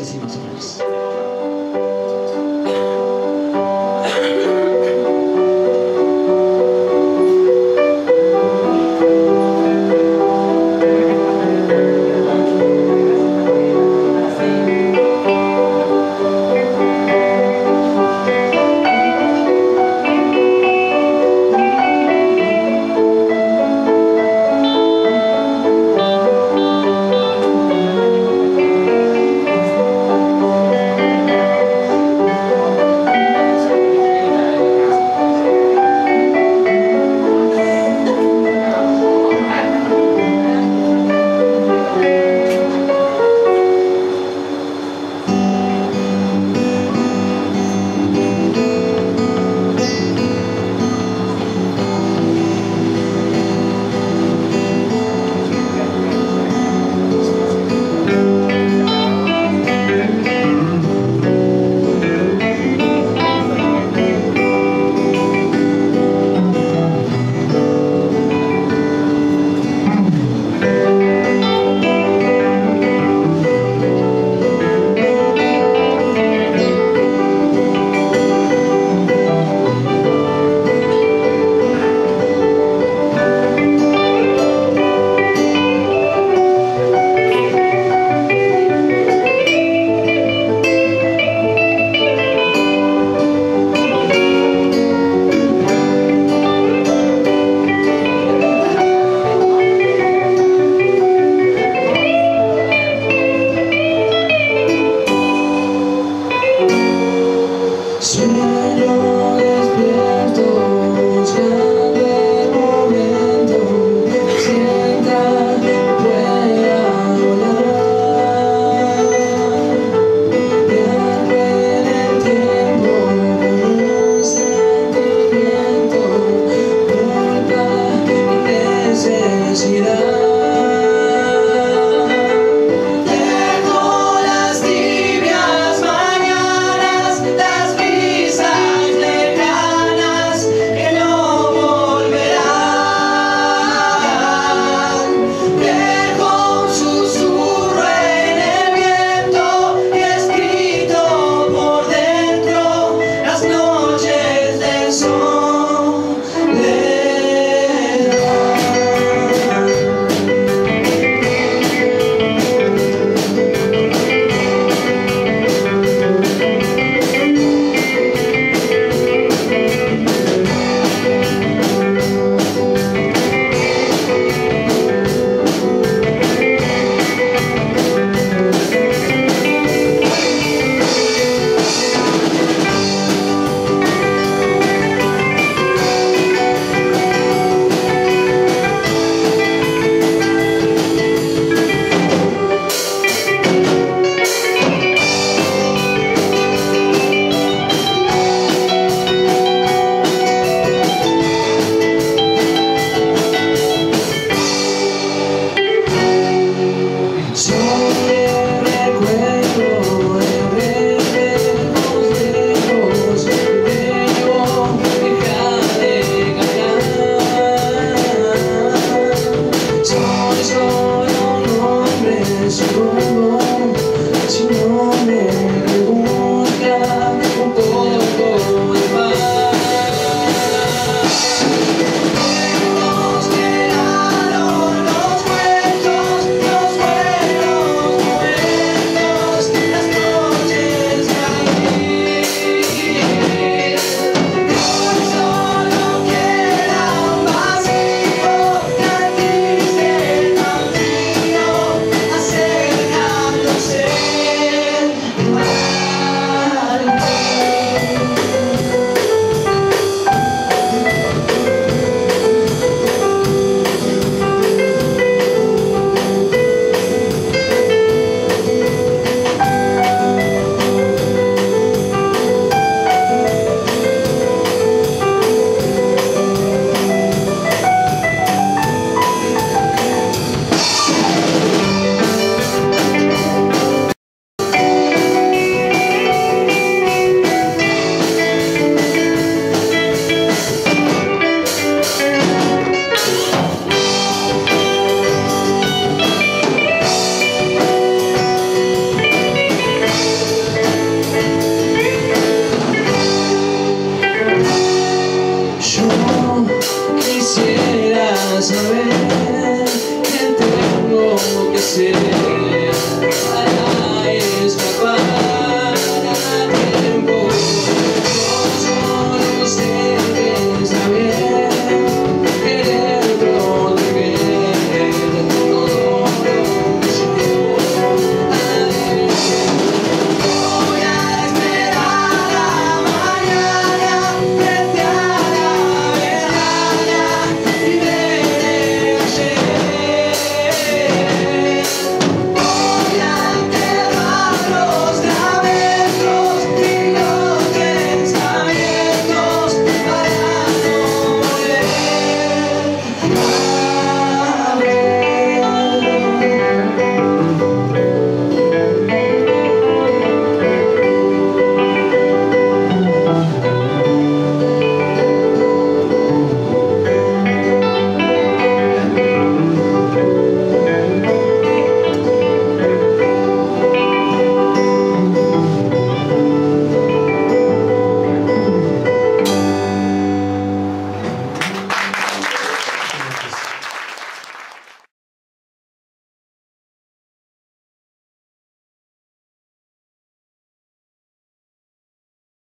así más o menos. see saber que tengo lo que sé